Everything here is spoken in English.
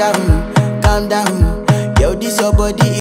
down, calm down. Yo, this your body